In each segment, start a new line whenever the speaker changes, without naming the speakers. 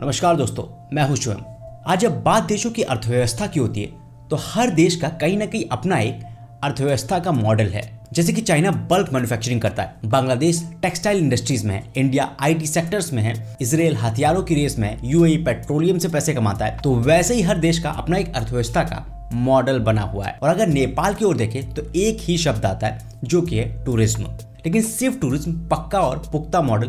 नमस्कार दोस्तों, मैं हूँ शुभम। आज जब बात देशों की अर्थव्यवस्था की होती है तो हर देश का कहीं ना कहीं अपना एक अर्थव्यवस्था का मॉडल है। जैसे कि चाइना बल्क मैन्युफैक्चरिंग करता है, बांग्लादेश टेक्सटाइल इंडस्ट्रीज़ में है, इंडिया आईटी सेक्टर्स में है इसराइल हथियारों की रेस में है, यूएई पेट्रोलियम से पैसे कमाता है तो वैसे ही हर देश का अपना एक अर्थव्यवस्था का मॉडल बना हुआ है। और अगर नेपाल की ओर देखें तो एक ही शब्द आता है, जो कि है टूरिज़्म। लेकिन सिर्फ़ टूरिज़्म पक्का और पुख्ता मॉडल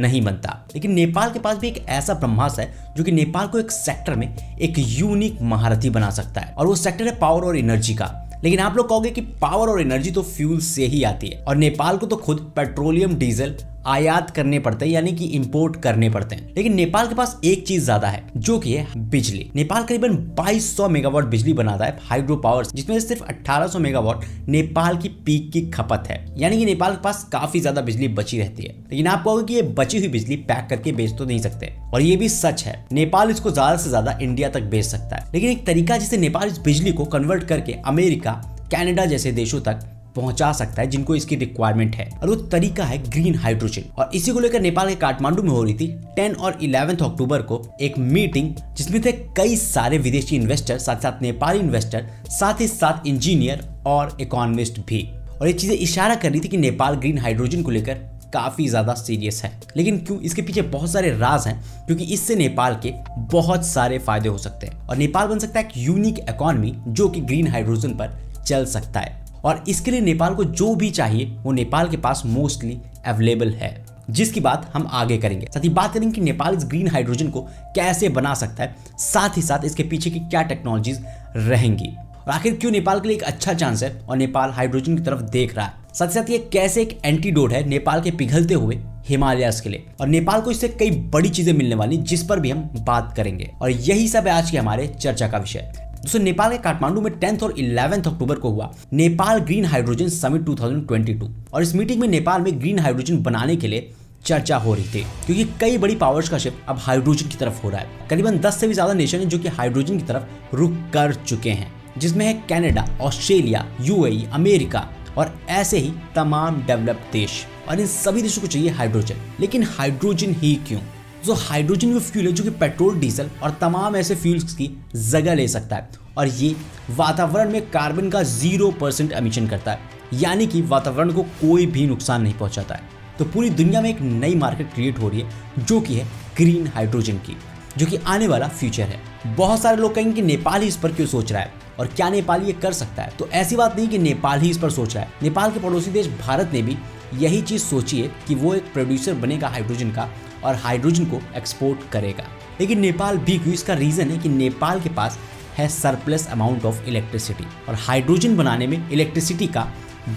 नहीं बनता। लेकिन नेपाल के पास भी एक ऐसा ब्रह्मास्त्र है, जो कि नेपाल को एक सेक्टर में एक यूनिक महारथी बना सकता है। और वो सेक्टर है पावर और एनर्जी का। लेकिन आप लोग कहोगे कि पावर और एनर्जी तो फ्यूल से ही आती है। और नेपाल को तो खुद पेट्रोलियम डीजल आयात करने पड़ते हैं, यानी कि इंपोर्ट करने पड़ते हैं। लेकिन नेपाल के पास एक चीज़ ज़्यादा है, जो कि है बिजली। नेपाल करीबन 2200 मेगावाट बिजली बनाता है हाइड्रो पावर जिसमें सिर्फ़ 1800 मेगावाट नेपाल की पीक की खपत है। यानी कि नेपाल के पास काफ़ी ज़्यादा बिजली बची रहती है। लेकिन आप कहोगे कि ये बची हुई बिजली पैक करके बेच तो नहीं सकते। और ये भी सच है, नेपाल इसको ज़्यादा से ज़्यादा इंडिया तक बेच सकता है। लेकिन एक तरीका जिससे नेपाल इस बिजली को कन्वर्ट करके अमेरिका, कैनेडा जैसे देशों तक पहुँचा सकता है, जिनको इसकी रिक्वायरमेंट है। और वो तरीका है ग्रीन हाइड्रोजन और इसी को लेकर नेपाल के काठमांडू में हो रही थी। 10 और 11 अक्टूबर को एक मीटिंग जिसमें थे कई सारे विदेशी इन्वेस्टर साथ साथ नेपाली इन्वेस्टर साथ ही साथ इंजीनियर और इकोनॉमिस्ट भी। और ये चीज़ें इशारा कर रही थी कि नेपाल ग्रीन हाइड्रोजन को लेकर काफ़ी ज़्यादा सीरियस है। लेकिन क्यों? इसके पीछे बहुत सारे राज हैं, क्योंकि इससे नेपाल के बहुत सारे फ़ायदे हो सकते हैं। और नेपाल बन सकता है एक यूनिक इकोनॉमी जो कि ग्रीन हाइड्रोजन पर चल सकता है। और इसके लिए नेपाल को जो भी चाहिए, वो नेपाल के पास मोस्टली अवेलेबल है। जिसकी बात हम आगे करेंगे। साथ ही बात करेंगे कि नेपाल इस ग्रीन हाइड्रोजन को कैसे बना सकता है, साथ ही साथ इसके पीछे की क्या टेक्नोलॉजीज़ रहेंगी। और आखिर क्यों नेपाल के लिए एक अच्छा चांस है और नेपाल हाइड्रोजन की तरफ़ देख रहा है? साथ ही साथ ये कैसे एक एंटीडोट है नेपाल के पिघलते हुए हिमालयस के लिए। और नेपाल को इससे कई बड़ी चीज़ें मिलने वाली जिस पर भी हम बात करेंगे। और यही सब है आज के हमारे चर्चा का विषय। दोस्तों नेपाल के काठमांडू में टेंथ और इलेवेंथ अक्टूबर को हुआ नेपाल ग्रीन हाइड्रोजन समिट 2022 और इस मीटिंग में नेपाल में ग्रीन हाइड्रोजन बनाने के लिए चर्चा हो रही थी, क्योंकि कई बड़ी पावर्स का शिफ्ट अब हाइड्रोजन की तरफ़ हो रहा है। करीबन 10 से भी ज़्यादा नेशन है जो कि हाइड्रोजन की तरफ़ रुक कर चुके हैं, जिसमें है कनाडा ऑस्ट्रेलिया यूएई अमेरिका और ऐसे ही तमाम डेवलप्ड देश। और इन सभी देशों को चाहिए हाइड्रोजन लेकिन हाइड्रोजन ही क्यों? जो हाइड्रोजन वो फ्यूल है, जो कि पेट्रोल डीजल और तमाम ऐसे फ्यूल्स की जगह ले सकता है। और ये वातावरण में कार्बन का ज़ीरो परसेंट एमिशन करता है। यानी कि वातावरण को कोई भी नुकसान नहीं पहुंचाता है। तो पूरी दुनिया में एक नई मार्केट क्रिएट हो रही है, जो कि है ग्रीन हाइड्रोजन की, जो कि आने वाला फ्यूचर है। बहुत सारे लोग कहेंगे कि नेपाल ही इस पर क्यों सोच रहा है? और क्या नेपाल ये कर सकता है? तो ऐसी बात नहीं कि नेपाल ही इस पर सोच रहा है। नेपाल के पड़ोसी देश भारत ने भी यही चीज़ सोची है कि वो एक प्रोड्यूसर बनेगा हाइड्रोजन का और हाइड्रोजन को एक्सपोर्ट करेगा। लेकिन नेपाल भी क्यों इसका रीजन है कि नेपाल के पास है सरप्लस अमाउंट ऑफ़ इलेक्ट्रिसिटी और हाइड्रोजन बनाने में इलेक्ट्रिसिटी का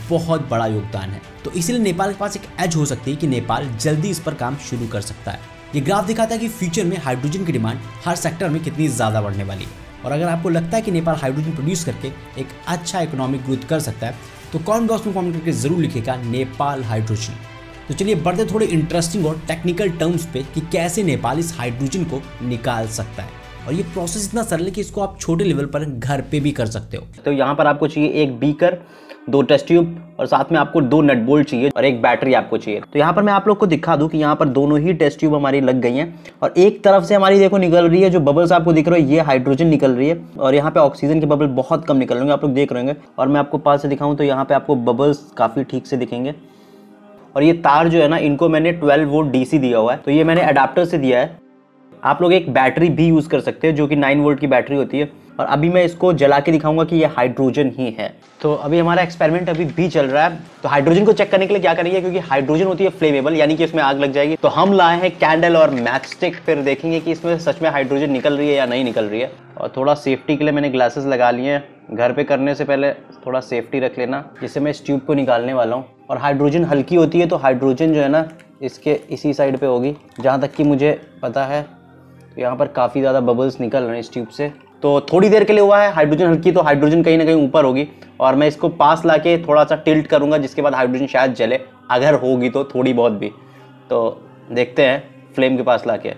बहुत बड़ा योगदान है। तो इसलिए नेपाल के पास एक एज हो सकती है कि नेपाल जल्दी इस पर काम शुरू कर सकता है। ये ग्राफ दिखाता है कि फ्यूचर में हाइड्रोजन की डिमांड हर सेक्टर में कितनी ज़्यादा बढ़ने वाली है। और अगर आपको लगता है कि नेपाल हाइड्रोजन प्रोड्यूस करके एक अच्छा इकोनॉमिक ग्रोथ कर सकता है तो कॉमेंट बॉक्स में कॉमेंट करके ज़रूर लिखेगा नेपाल हाइड्रोजन तो चलिए बढ़ते थोड़े इंटरेस्टिंग और टेक्निकल टर्म्स पे कि कैसे नेपाल इस हाइड्रोजन को निकाल सकता है। और ये प्रोसेस इतना सरल है कि इसको आप छोटे लेवल पर घर पे भी कर सकते हो।
तो यहाँ पर आपको चाहिए एक बीकर दो टेस्ट ट्यूब और साथ में आपको दो नट बोल्ट चाहिए और एक बैटरी आपको चाहिए। तो यहाँ पर मैं आप लोग को दिखा दूँ कि यहाँ पर दोनों ही टेस्ट ट्यूब हमारी लग गई हैं और एक तरफ़ से हमारी देखो निकल रही है, जो बबल्स आपको दिख रहे हो, ये हाइड्रोजन निकल रही है और यहाँ पे ऑक्सीजन के बबल बहुत कम निकल रहे आप लोग देख रहे होंगे। और मैं आपको पास से दिखाऊँ तो यहाँ पे आपको बबल्स काफ़ी ठीक से दिखेंगे। और ये तार जो है ना, इनको मैंने 12 वोल्ट डीसी दिया हुआ है। तो ये मैंने अडाप्टर से दिया है। आप लोग एक बैटरी भी यूज़ कर सकते हैं, जो कि 9 वोल्ट की बैटरी होती है। और अभी मैं इसको जला के दिखाऊँगा कि ये हाइड्रोजन ही है। तो अभी हमारा एक्सपेरिमेंट अभी भी चल रहा है। तो हाइड्रोजन को चेक करने के लिए क्या करेंगे? क्योंकि हाइड्रोजन होती है फ्लेमेबल यानी कि इसमें आग लग जाएगी। तो हम लाए हैं कैंडल और मैच स्टिक फिर देखेंगे कि इसमें सच में हाइड्रोजन निकल रही है या नहीं निकल रही है। और थोड़ा सेफ्टी के लिए मैंने ग्लासेस लगा लिए हैं। घर पे करने से पहले थोड़ा सेफ्टी रख लेना, जिससे मैं इस ट्यूब को निकालने वाला हूँ। और हाइड्रोजन हल्की होती है तो हाइड्रोजन जो है ना, इसके इसी साइड पे होगी, जहाँ तक कि मुझे पता है। तो यहाँ पर काफ़ी ज़्यादा बबल्स निकल रहे हैं इस ट्यूब से। तो थोड़ी देर के लिए हुआ है हाइड्रोजन हल्की तो हाइड्रोजन कहीं ना कहीं ऊपर होगी। और मैं इसको पास ला के थोड़ा सा टिल्ट करूँगा, जिसके बाद हाइड्रोजन शायद जले। अगर होगी तो थोड़ी बहुत भी। तो देखते हैं फ्लेम के पास ला के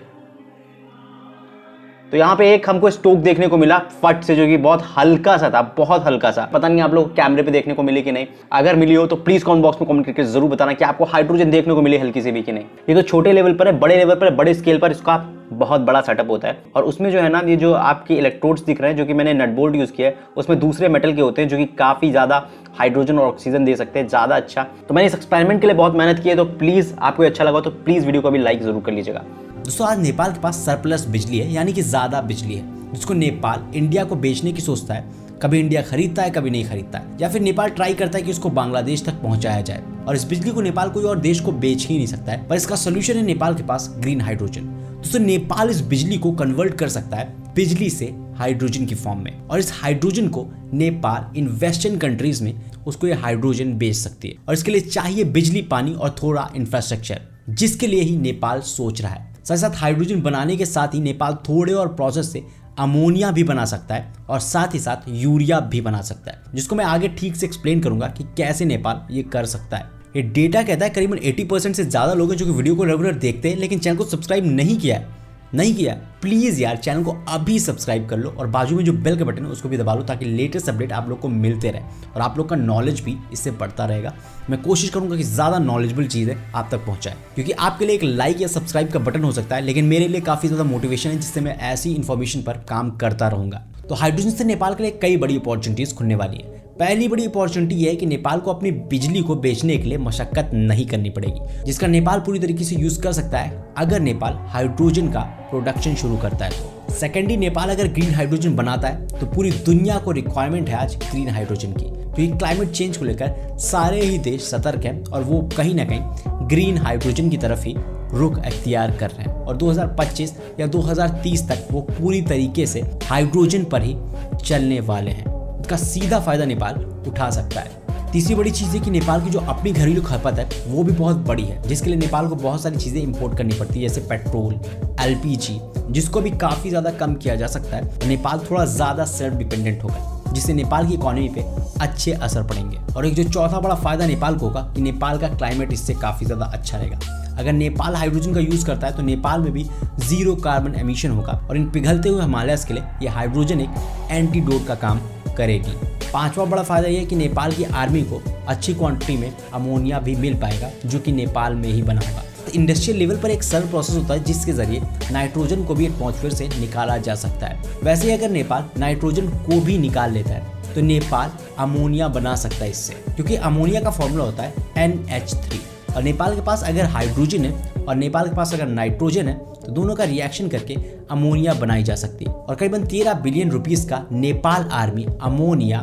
तो यहाँ पे एक हमको स्टोक देखने को मिला, फट से, जो कि बहुत हल्का सा था, बहुत हल्का सा। पता नहीं आप लोग कैमरे पे देखने को मिले कि नहीं। अगर मिली हो तो प्लीज़ कमेंट बॉक्स में कमेंट करके ज़रूर बताना कि आपको हाइड्रोजन देखने को मिली हल्की से भी कि नहीं। ये तो छोटे लेवल पर है, बड़े लेवल पर बड़े स्केल पर इसका बहुत बड़ा सेटअप होता है। और उसमें जो है ना, ये जो आपके इलेक्ट्रोड्स दिख रहे हैं, जो कि मैंने नट बोल्ट यूज़ किया है, उसमें दूसरे मेटल के होते हैं, जो कि काफ़ी ज़्यादा हाइड्रोजन और ऑक्सीजन दे सकते हैं, ज़्यादा अच्छा। तो मैंने इस एक्सपेरिमेंट के लिए बहुत मेहनत की है तो प्लीज़ आपको अच्छा लगा तो प्लीज़ वीडियो को भी लाइक ज़रूर कर लीजिएगा।
दोस्तों, आज नेपाल के पास सरप्लस बिजली है, यानी कि ज़्यादा बिजली है, जिसको नेपाल, इंडिया को बेचने की सोचता है। कभी इंडिया खरीदता है, कभी नहीं खरीदता है, या फिर नेपाल ट्राई करता है कि उसको बांग्लादेश तक पहुँचाया जाए। और इस बिजली को नेपाल कोई और देश को बेच ही नहीं सकता है, पर इसका सोल्यूशन है नेपाल के पास ग्रीन हाइड्रोजन दोस्तों, नेपाल इस बिजली को कन्वर्ट कर सकता है बिजली से हाइड्रोजन की फॉर्म में, और इस हाइड्रोजन को नेपाल इन वेस्टर्न कंट्रीज़ में उसको ये हाइड्रोजन बेच सकती है। और इसके लिए चाहिए बिजली, पानी और थोड़ा इंफ्रास्ट्रक्चर जिसके लिए ही नेपाल सोच रहा है। साथ साथ हाइड्रोजन बनाने के साथ ही नेपाल थोड़े और प्रोसेस से अमोनिया भी बना सकता है और साथ ही साथ यूरिया भी बना सकता है, जिसको मैं आगे ठीक से एक्सप्लेन करूँगा कि कैसे नेपाल ये कर सकता है। ये डेटा कहता है करीबन 80 परसेंट से ज़्यादा लोग हैं जो कि वीडियो को रेगुलर देखते हैं, लेकिन चैनल को सब्सक्राइब नहीं किया है। नहीं किया प्लीज़ यार चैनल को अभी सब्सक्राइब कर लो और बाजू में जो बेल का बटन है, उसको भी दबा लो ताकि लेटेस्ट अपडेट आप लोग को मिलते रहे। और आप लोग का नॉलेज भी इससे बढ़ता रहेगा। मैं कोशिश करूँगा कि ज़्यादा नॉलेजेबल चीज़ें आप तक पहुँचाए। क्योंकि आपके लिए एक लाइक या सब्सक्राइब का बटन हो सकता है, लेकिन मेरे लिए काफ़ी ज़्यादा मोटिवेशन है, जिससे मैं ऐसी इन्फॉर्मेशन पर काम करता रहूँगा। तो हाइड्रोजन से नेपाल के लिए कई बड़ी अपॉर्चुनिटीज़ खुलने वाली है। पहली बड़ी अपॉर्चुनिटी यह है कि नेपाल को अपनी बिजली को बेचने के लिए मशक्कत नहीं करनी पड़ेगी, जिसका नेपाल पूरी तरीके से यूज़ कर सकता है, अगर नेपाल हाइड्रोजन का प्रोडक्शन शुरू करता है। तो सेकेंडली नेपाल अगर ग्रीन हाइड्रोजन बनाता है तो पूरी दुनिया को रिक्वायरमेंट है आज ग्रीन हाइड्रोजन की। क्योंकि क्लाइमेट चेंज को लेकर सारे ही देश सतर्क हैं और वो कहीं ना कहीं ग्रीन हाइड्रोजन की तरफ़ ही रुख अख्तियार कर रहे हैं। और 2025 या 2030 तक वो पूरी तरीके से हाइड्रोजन पर ही चलने वाले हैं। का सीधा फ़ायदा नेपाल उठा सकता है। तीसरी बड़ी चीज़ है कि नेपाल की जो अपनी घरेलू खपत है, वो भी बहुत बड़ी है। जिसके लिए नेपाल को बहुत सारी चीज़ें इंपोर्ट करनी पड़ती है, जैसे पेट्रोल एलपीजी जिसको भी काफ़ी ज़्यादा कम किया जा सकता है। नेपाल थोड़ा ज़्यादा सेल्फ डिपेंडेंट होगा, जिससे नेपाल की इकोनॉमी पे अच्छे असर पड़ेंगे। और एक जो चौथा बड़ा फ़ायदा नेपाल को होगा कि नेपाल का क्लाइमेट इससे काफ़ी ज़्यादा अच्छा रहेगा। अगर नेपाल हाइड्रोजन का यूज़ करता है तो नेपाल में भी ज़ीरो कार्बन एमिशन होगा। और इन पिघलते हुए हिमालयस के लिए ये हाइड्रोजन एक एंटीडोट का काम करेगी। पांचवा बड़ा फ़ायदा यह कि नेपाल की आर्मी को अच्छी क्वांटिटी में अमोनिया भी मिल पाएगा, जो कि नेपाल में ही बना होगा। तो इंडस्ट्रियल लेवल पर एक सरल प्रोसेस होता है, जिसके ज़रिए नाइट्रोजन को भी एटमॉस्फेयर से निकाला जा सकता है। वैसे ही अगर नेपाल नाइट्रोजन को भी निकाल लेता है तो नेपाल अमोनिया बना सकता है इससे, क्योंकि अमोनिया का फॉर्मूला होता है NH3 और नेपाल के पास अगर हाइड्रोजन है, और नेपाल के पास अगर नाइट्रोजन है तो दोनों का रिएक्शन करके अमोनिया बनाई जा सकती है। और करीबन तेरह बिलियन रुपीज़ का नेपाल आर्मी अमोनिया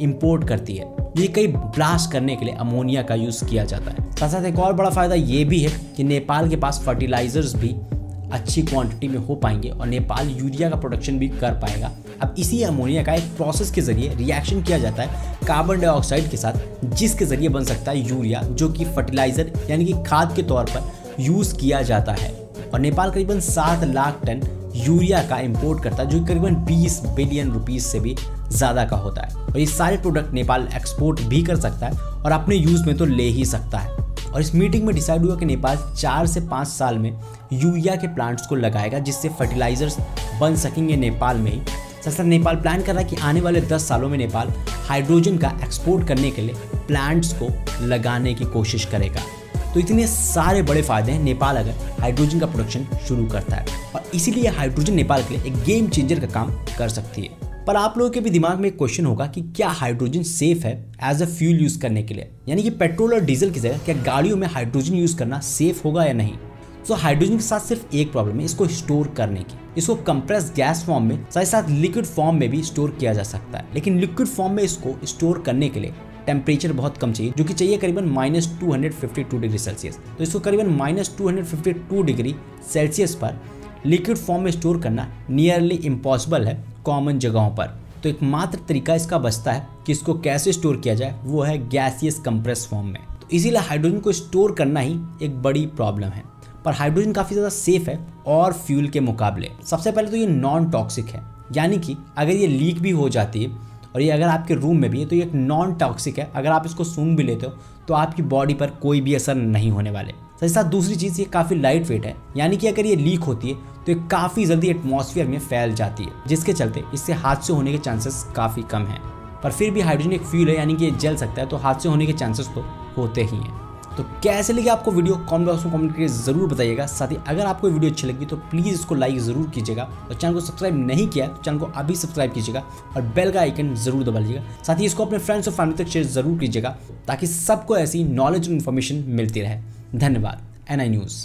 इम्पोर्ट करती है। ये कई ब्लास्ट करने के लिए अमोनिया का यूज़ किया जाता है। साथ साथ एक और बड़ा फ़ायदा ये भी है कि नेपाल के पास फर्टिलाइजर्स भी अच्छी क्वांटिटी में हो पाएँगे और नेपाल यूरिया का प्रोडक्शन भी कर पाएगा। अब इसी अमोनिया का एक प्रोसेस के ज़रिए रिएक्शन किया जाता है कार्बन डाइऑक्साइड के साथ, जिसके ज़रिए बन सकता है यूरिया जो कि फर्टिलाइज़र यानी कि खाद के तौर पर यूज़ किया जाता है। और नेपाल करीबन सात लाख टन यूरिया का इंपोर्ट करता है, जो करीबन 20 बिलियन रुपीस से भी ज़्यादा का होता है। और ये सारे प्रोडक्ट नेपाल एक्सपोर्ट भी कर सकता है और अपने यूज़ में तो ले ही सकता है। और इस मीटिंग में डिसाइड हुआ कि नेपाल चार से पाँच साल में यूरिया के प्लांट्स को लगाएगा, जिससे फर्टिलाइजर्स बन सकेंगे नेपाल में ही। साथ साथ नेपाल प्लान कर रहा है कि आने वाले दस सालों में नेपाल हाइड्रोजन का एक्सपोर्ट करने के लिए प्लांट्स को लगाने की कोशिश करेगा। तो इतने सारे बड़े फ़ायदे हैं, नेपाल अगर हाइड्रोजन का प्रोडक्शन शुरू करता है। और इसीलिए हाइड्रोजन नेपाल के लिए एक गेम चेंजर का काम कर सकती है। पर आप लोगों के भी दिमाग में एक क्वेश्चन होगा कि क्या हाइड्रोजन सेफ़ है एज अ फ्यूल यूज़ करने के लिए? यानी कि पेट्रोल और डीजल की जगह क्या गाड़ियों में हाइड्रोजन यूज़ करना सेफ़ होगा या नहीं? तो हाइड्रोजन के साथ सिर्फ़ एक प्रॉब्लम है, इसको स्टोर करने की। इसको कंप्रेस गैस फॉर्म में, साथ साथ लिक्विड फॉर्म में भी स्टोर किया जा सकता है। लेकिन लिक्विड फॉर्म में इसको स्टोर करने के लिए टेम्परेचर बहुत कम चाहिए, जो कि चाहिए करीबन माइनस टू डिग्री सेल्सियस तो इसको करीबन माइनस टू डिग्री सेल्सियस पर लिक्विड फॉर्म में स्टोर करना नियरली इम्पॉसिबल है कॉमन जगहों पर। तो एक मात्र तरीका इसका बचता है कि इसको कैसे स्टोर किया जाए, वो है गैसियस कंप्रेस फॉर्म में। तो इसीलिए हाइड्रोजन को स्टोर करना ही एक बड़ी प्रॉब्लम है। पर हाइड्रोजन काफ़ी ज़्यादा सेफ़ है और फ्यूल के मुकाबले। सबसे पहले तो ये नॉन टॉक्सिक है, यानी कि अगर ये लीक भी हो जाती है और ये अगर आपके रूम में भी है तो ये एक नॉन टॉक्सिक है। अगर आप इसको सूंघ भी लेते हो तो आपकी बॉडी पर कोई भी असर नहीं होने वाले। साथ ही साथ दूसरी चीज़, ये काफ़ी लाइट वेट है। यानी कि अगर ये लीक होती है तो ये काफ़ी जल्दी एटमोसफियर में फैल जाती है, जिसके चलते इससे हादसे होने के चांसेस काफ़ी कम हैं। पर फिर भी हाइड्रोजन एक फ्यूल है, यानी कि ये जल सकता है तो हादसे होने के चांसेस तो होते ही हैं। तो कैसे लगे आपको वीडियो? कमेंट बॉक्स में कमेंट करके ज़रूर बताइएगा। साथ ही अगर आपको वीडियो अच्छी लगी तो प्लीज़ इसको लाइक ज़रूर कीजिएगा और चैनल को सब्सक्राइब नहीं किया तो चैनल को अभी सब्सक्राइब कीजिएगा और बेल का आइकन ज़रूर दबा लीजिएगा। साथ ही इसको अपने फ्रेंड्स और फैमिली तक शेयर ज़रूर कीजिएगा ताकि सबको ऐसी नॉलेज और इन्फॉर्मेशन मिलती रहे। धन्यवाद। N I news